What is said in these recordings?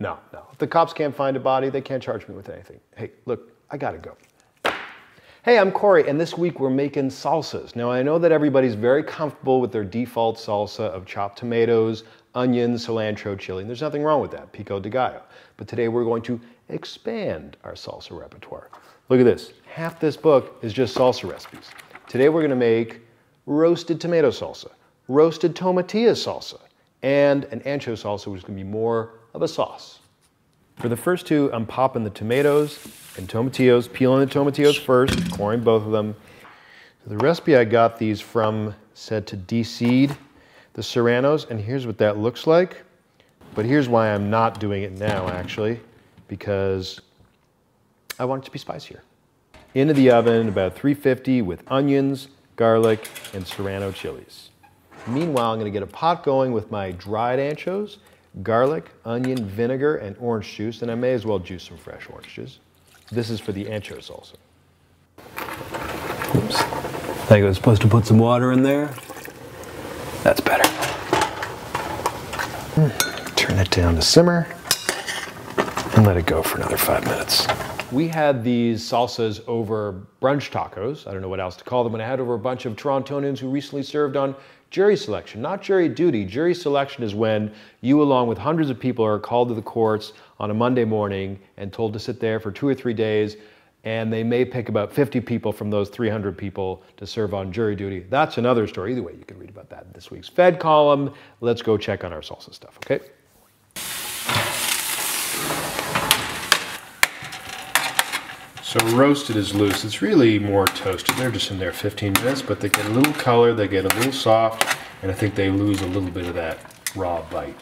No, no. If the cops can't find a body, they can't charge me with anything. Hey, look, I gotta go. Hey, I'm Corey, and this week we're making salsas. Now, I know that everybody's very comfortable with their default salsa of chopped tomatoes, onions, cilantro, chili, and there's nothing wrong with that, pico de gallo. But today we're going to expand our salsa repertoire. Look at this. Half this book is just salsa recipes. Today we're gonna make roasted tomato salsa, roasted tomatillo salsa, and an ancho salsa, which is gonna be more of a sauce. For the first two, I'm popping the tomatoes and tomatillos, peeling the tomatillos first, coring both of them. The recipe I got these from said to de-seed the serranos, and here's what that looks like. But here's why I'm not doing it now, actually, because I want it to be spicier. Into the oven, about 350 with onions, garlic, and serrano chilies. Meanwhile, I'm gonna get a pot going with my dried anchos garlic, onion, vinegar, and orange juice, and I may as well juice some fresh oranges. This is for the ancho salsa. Oops. I think I was supposed to put some water in there. That's better. Hmm. Turn it down to simmer and let it go for another five minutes. We had these salsas over brunch tacos. I don't know what else to call them. And I had over a bunch of Torontonians who recently served on jury selection, not jury duty. Jury selection is when you, along with hundreds of people, are called to the courts on a Monday morning and told to sit there for two or three days. And they may pick about 50 people from those 300 people to serve on jury duty. That's another story. Either way, you can read about that in this week's Fed column. Let's go check on our salsa stuff, okay? So roasted is loose. It's really more toasted. They're just in there 15 minutes, but they get a little color, they get a little soft, and I think they lose a little bit of that raw bite.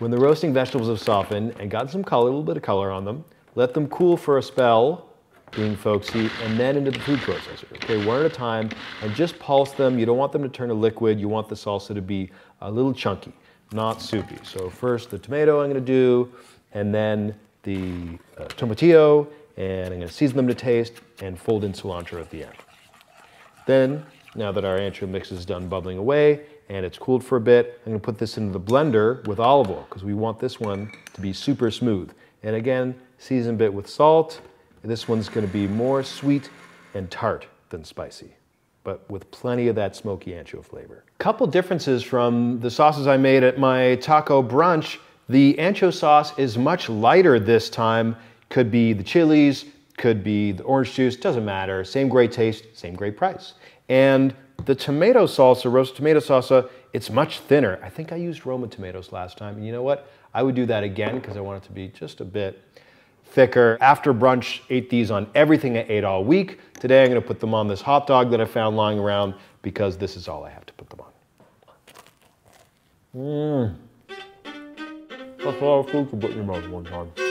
When the roasting vegetables have softened and gotten some color, a little bit of color on them, let them cool for a spell, being folksy, and then into the food processor. Okay, one at a time, and just pulse them. You don't want them to turn to liquid. You want the salsa to be a little chunky, not soupy. So first the tomato I'm gonna do, and then the uh, tomatillo, and I'm gonna season them to taste and fold in cilantro at the end. Then, now that our ancho mix is done bubbling away and it's cooled for a bit, I'm gonna put this into the blender with olive oil because we want this one to be super smooth. And again, season a bit with salt. This one's gonna be more sweet and tart than spicy but with plenty of that smoky ancho flavor. Couple differences from the sauces I made at my taco brunch. The ancho sauce is much lighter this time could be the chilies, could be the orange juice, doesn't matter. Same great taste, same great price. And the tomato salsa, roasted tomato salsa, it's much thinner. I think I used Roma tomatoes last time. And you know what? I would do that again because I want it to be just a bit thicker. After brunch, ate these on everything I ate all week. Today I'm gonna put them on this hot dog that I found lying around because this is all I have to put them on. Mmm. That's a lot of food to put in your mouth one time.